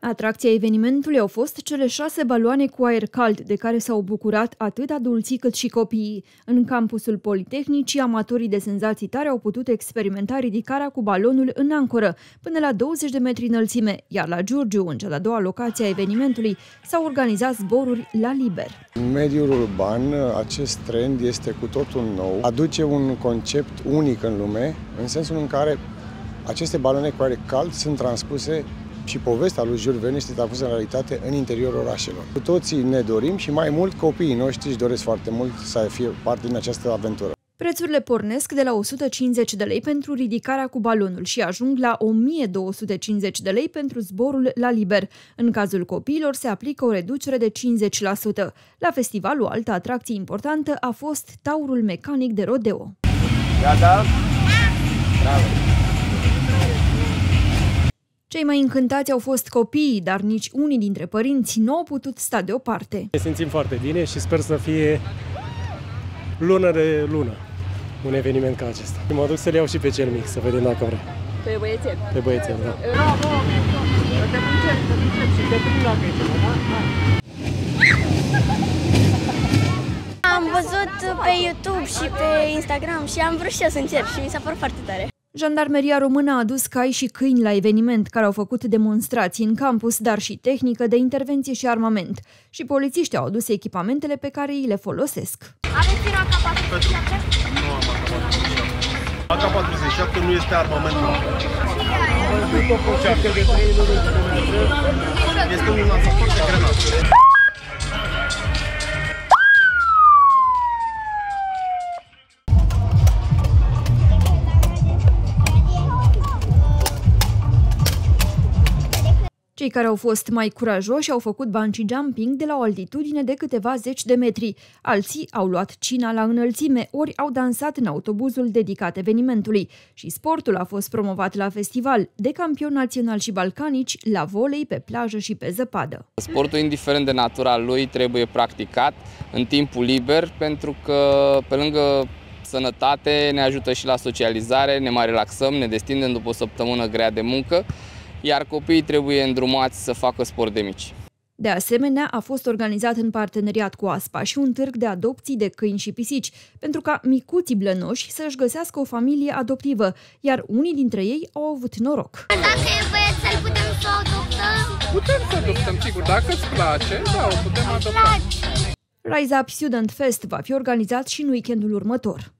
Atracția evenimentului au fost cele șase baloane cu aer cald, de care s-au bucurat atât adulții cât și copiii. În campusul Politehnicii, amatorii de senzații tare au putut experimenta ridicarea cu balonul în ancoră, până la 20 de metri înălțime, iar la Giurgiu, în cea de-a doua locație a evenimentului, s-au organizat zboruri la liber. În mediul urban, acest trend este cu totul nou. Aduce un concept unic în lume, în sensul în care aceste balone cu aer cald sunt transpuse și povestea lui Jules Verne este transpusă în realitate în interiorul orașelor. Cu toții ne dorim și mai mult copiii noștri își doresc foarte mult să fie parte din această aventură. Prețurile pornesc de la 150 de lei pentru ridicarea cu balonul și ajung la 1250 de lei pentru zborul la liber. În cazul copiilor se aplică o reducere de 50%. La festival, o altă atracție importantă a fost taurul mecanic de rodeo. Gata? Bravo! Cei mai încântați au fost copiii, dar nici unii dintre părinți nu au putut sta deoparte. Ne simțim foarte bine și sper să fie lună de lună un eveniment ca acesta. Mă duc să le iau și pe cel mic, să vedem dacă vrea. Pe băiețel? Pe băiețel, da. Am văzut pe YouTube și pe Instagram și am vrut și eu să încerc și mi s-a părut foarte tare. Jandarmeria română a adus cai și câini la eveniment, care au făcut demonstrații în campus, dar și tehnică de intervenție și armament. Și polițiștii au adus echipamentele pe care îi le folosesc. Aveți tira AK-47? Nu am AK-47. AK-47 nu este armament. Este un lansator de grenade. Cei care au fost mai curajoși au făcut bungee jumping de la o altitudine de câteva zeci de metri. Alții au luat cina la înălțime, ori au dansat în autobuzul dedicat evenimentului. Și sportul a fost promovat la festival, de campioni național și balcanici, la volei, pe plajă și pe zăpadă. Sportul, indiferent de natura lui, trebuie practicat în timpul liber, pentru că pe lângă sănătate ne ajută și la socializare, ne mai relaxăm, ne destindem după o săptămână grea de muncă iar copiii trebuie îndrumați să facă sport de mici. De asemenea, a fost organizat în parteneriat cu ASPA și un târg de adopții de câini și pisici, pentru ca micuții blănoși să-și găsească o familie adoptivă, iar unii dintre ei au avut noroc. Dacă e băiețel, putem să o adoptăm? Putem să adoptăm, sigur. Dacă îți place, da, o putem adopta. Rise Up Student Fest va fi organizat și în weekendul următor.